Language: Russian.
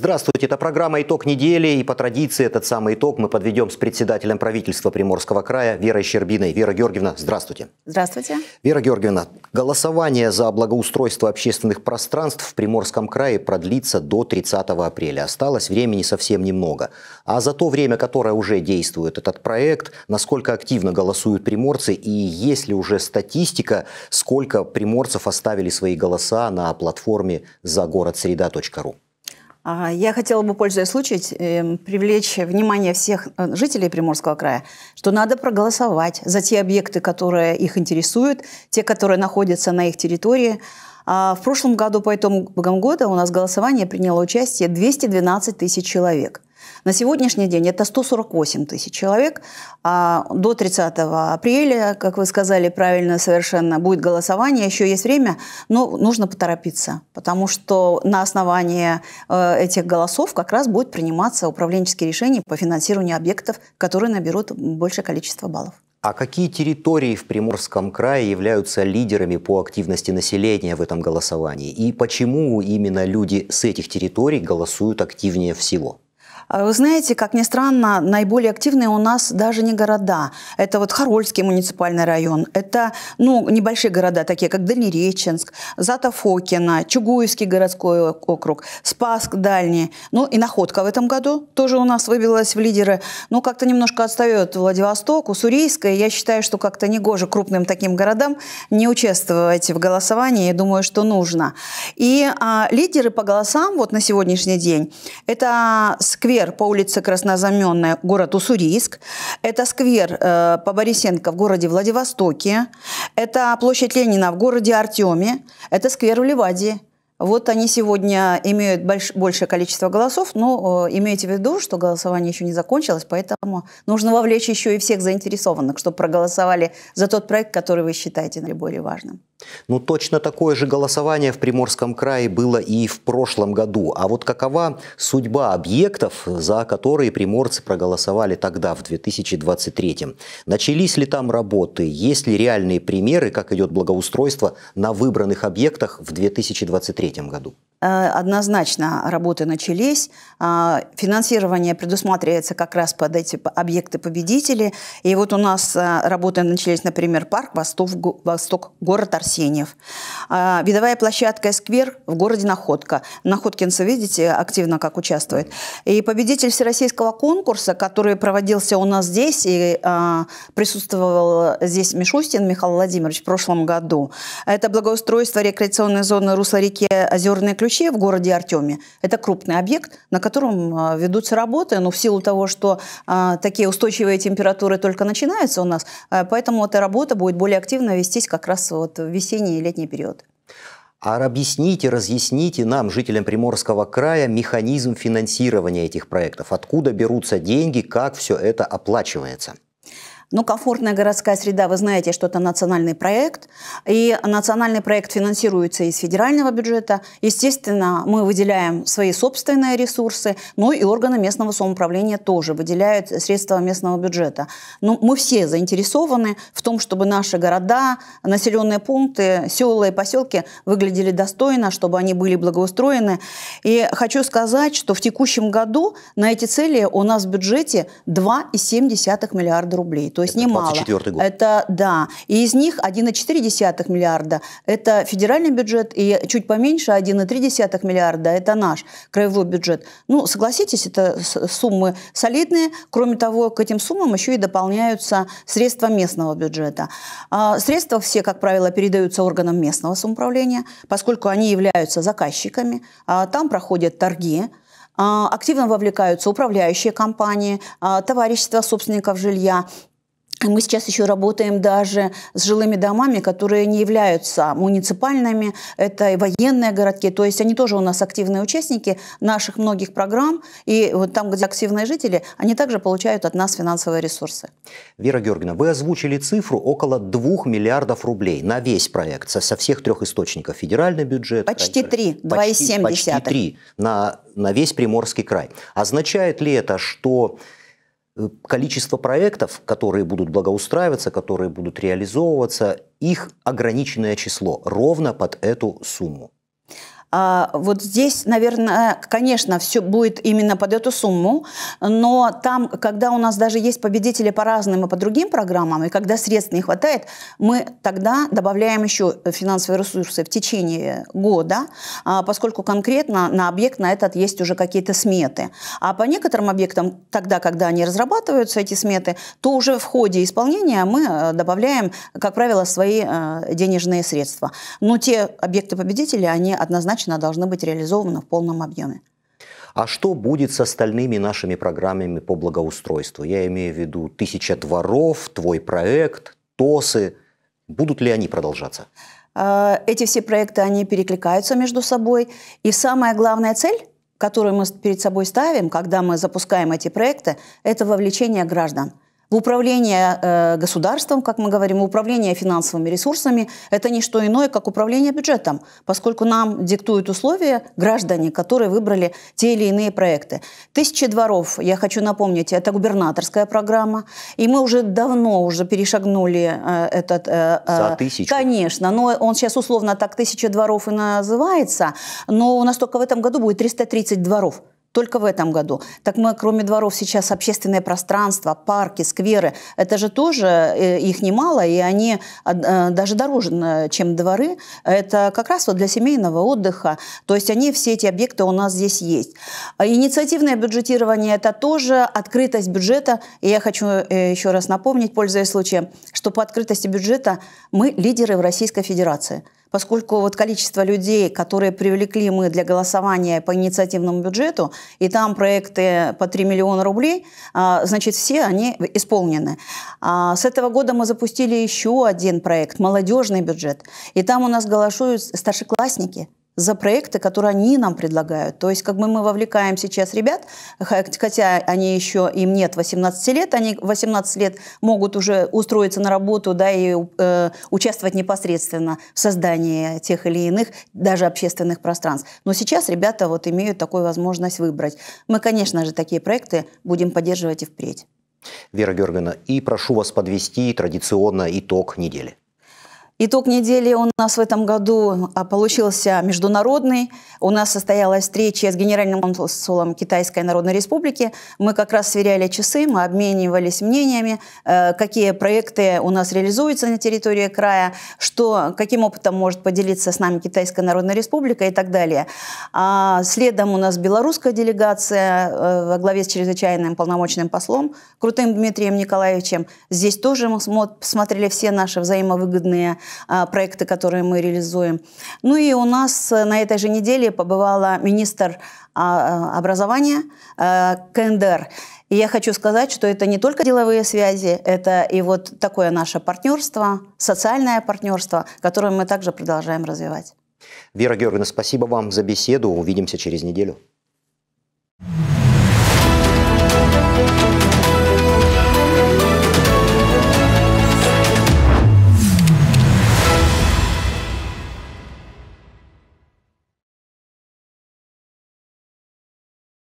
Здравствуйте, это программа «Итог недели», и по традиции этот самый итог мы подведем с председателем правительства Приморского края Верой Щербиной. Вера Георгиевна, здравствуйте. Здравствуйте. Вера Георгиевна, голосование за благоустройство общественных пространств в Приморском крае продлится до 30 апреля. Осталось времени совсем немного. А за то время, которое уже действует этот проект, насколько активно голосуют приморцы и есть ли уже статистика, сколько приморцев оставили свои голоса на платформе загородсреда.ру? А, я хотела бы, пользуясь случаем, эм, привлечь внимание всех э, жителей Приморского края, что надо проголосовать за те объекты, которые их интересуют, те, которые находятся на их территории. А в прошлом году по итогам года у нас голосование приняло участие 212 тысяч человек – на сегодняшний день это 148 тысяч человек. А до 30 апреля, как вы сказали правильно совершенно, будет голосование. Еще есть время, но нужно поторопиться, потому что на основании э, этих голосов как раз будет приниматься управленческие решения по финансированию объектов, которые наберут большее количество баллов. А какие территории в Приморском крае являются лидерами по активности населения в этом голосовании? И почему именно люди с этих территорий голосуют активнее всего? А вы знаете, как ни странно, наиболее активные у нас даже не города. Это вот Харольский муниципальный район, это ну, небольшие города, такие как Дальнереченск, Затофокино, Чугуевский городской округ, Спаск дальний. Ну и Находка в этом году тоже у нас выбилась в лидеры. Ну как-то немножко отстает Владивосток, Уссурийская. Я считаю, что как-то негоже крупным таким городам не участвовать в голосовании. Я думаю, что нужно. И а, лидеры по голосам вот на сегодняшний день это сквер сквер по улице Краснозаменная, город Уссурийск. Это сквер э, по Борисенко в городе Владивостоке. Это площадь Ленина в городе Артеме. Это сквер в Ливадии. Вот они сегодня имеют больш, большее количество голосов, но э, имейте в виду, что голосование еще не закончилось, поэтому нужно вовлечь еще и всех заинтересованных, чтобы проголосовали за тот проект, который вы считаете наиболее важным. Ну, точно такое же голосование в Приморском крае было и в прошлом году. А вот какова судьба объектов, за которые приморцы проголосовали тогда, в 2023? Начались ли там работы? Есть ли реальные примеры, как идет благоустройство на выбранных объектах в 2023 году? Э, однозначно работы начались. А, финансирование предусматривается как раз под эти объекты-победители. И вот у нас э, работы начались, например, парк Восток, Восток город Арсеньев. А, видовая площадка «Сквер» в городе Находка. Находкинцы, видите, активно как участвует. И победитель всероссийского конкурса, который проводился у нас здесь, и а, присутствовал здесь Мишустин Михаил Владимирович в прошлом году, это благоустройство рекреационной зоны русла реки Озерный ключ ключе в городе Артеме. Это крупный объект, на котором а, ведутся работы, но в силу того, что а, такие устойчивые температуры только начинаются у нас, а, поэтому эта работа будет более активно вестись как раз вот в весенний и летний период. А объясните, разъясните нам, жителям Приморского края, механизм финансирования этих проектов. Откуда берутся деньги, как все это оплачивается? Ну, комфортная городская среда, вы знаете, что это национальный проект, и национальный проект финансируется из федерального бюджета. Естественно, мы выделяем свои собственные ресурсы, но и органы местного самоуправления тоже выделяют средства местного бюджета. Но мы все заинтересованы в том, чтобы наши города, населенные пункты, села и поселки выглядели достойно, чтобы они были благоустроены. И хочу сказать, что в текущем году на эти цели у нас в бюджете 2,7 миллиарда рублей то есть это немало. год. Это, да. И из них 1,4 миллиарда – это федеральный бюджет, и чуть поменьше 1,3 миллиарда – это наш краевой бюджет. Ну, согласитесь, это суммы солидные. Кроме того, к этим суммам еще и дополняются средства местного бюджета. А средства все, как правило, передаются органам местного самоуправления, поскольку они являются заказчиками. А там проходят торги, а, активно вовлекаются управляющие компании, товарищества собственников жилья, мы сейчас еще работаем даже с жилыми домами, которые не являются муниципальными, это и военные городки, то есть они тоже у нас активные участники наших многих программ, и вот там, где активные жители, они также получают от нас финансовые ресурсы. Вера Георгиевна, вы озвучили цифру около 2 миллиардов рублей на весь проект, со всех трех источников, федеральный бюджет. Почти 3, 2,7. Почти 3 на, на весь Приморский край. Означает ли это, что количество проектов, которые будут благоустраиваться, которые будут реализовываться, их ограниченное число ровно под эту сумму. А, вот здесь, наверное, конечно, все будет именно под эту сумму, но там, когда у нас даже есть победители по разным и по другим программам, и когда средств не хватает, мы тогда добавляем еще финансовые ресурсы в течение года, а, поскольку конкретно на объект на этот есть уже какие-то сметы. А по некоторым объектам, тогда, когда они разрабатываются, эти сметы, то уже в ходе исполнения мы э, добавляем, как правило, свои э, денежные средства. Но те объекты-победители, они однозначно должны быть реализованы в полном объеме. А что будет с остальными нашими программами по благоустройству? Я имею в виду «Тысяча дворов», «Твой проект», «ТОСы». Будут ли они продолжаться? А, эти все проекты, они перекликаются между собой. И самая главная цель, которую мы перед собой ставим, когда мы запускаем эти проекты, это вовлечение граждан – управление э, государством, как мы говорим, управление финансовыми ресурсами – это не что иное, как управление бюджетом, поскольку нам диктуют условия граждане, которые выбрали те или иные проекты. Тысячи дворов, я хочу напомнить, это губернаторская программа, и мы уже давно уже перешагнули э, этот… Э За тысячу? Конечно, но он сейчас условно так «Тысяча дворов» и называется, но у нас только в этом году будет 330 дворов. Только в этом году. Так мы, кроме дворов, сейчас общественное пространство, парки, скверы. Это же тоже, э, их немало, и они э, даже дороже, чем дворы. Это как раз вот для семейного отдыха. То есть они, все эти объекты у нас здесь есть. А инициативное бюджетирование – это тоже открытость бюджета. И я хочу э, еще раз напомнить, пользуясь случаем, что по открытости бюджета мы лидеры в Российской Федерации – поскольку вот количество людей, которые привлекли мы для голосования по инициативному бюджету, и там проекты по 3 миллиона рублей, а, значит, все они исполнены. А, с этого года мы запустили еще один проект «Молодежный бюджет», и там у нас голосуют старшеклассники – за проекты, которые они нам предлагают. То есть как бы мы вовлекаем сейчас ребят, хотя они еще, им нет 18 лет, они 18 лет могут уже устроиться на работу да, и э, участвовать непосредственно в создании тех или иных даже общественных пространств. Но сейчас ребята вот имеют такую возможность выбрать. Мы, конечно же, такие проекты будем поддерживать и впредь. Вера Георгиевна, и прошу вас подвести традиционно итог недели. Итог недели у нас в этом году а, получился международный. У нас состоялась встреча с генеральным консулом Китайской Народной Республики. Мы как раз сверяли часы, мы обменивались мнениями, э, какие проекты у нас реализуются на территории края, что, каким опытом может поделиться с нами Китайская Народная Республика и так далее. А следом у нас белорусская делегация э, во главе с чрезвычайным полномочным послом Крутым Дмитрием Николаевичем. Здесь тоже мы смотрели все наши взаимовыгодные проекты, которые мы реализуем. Ну и у нас э, на этой же неделе побывала министр а, образования э, КНДР. И я хочу сказать, что это не только деловые связи, это и вот такое наше партнерство, социальное партнерство, которое мы также продолжаем развивать. Вера Георгиевна, спасибо вам за беседу. Увидимся через неделю.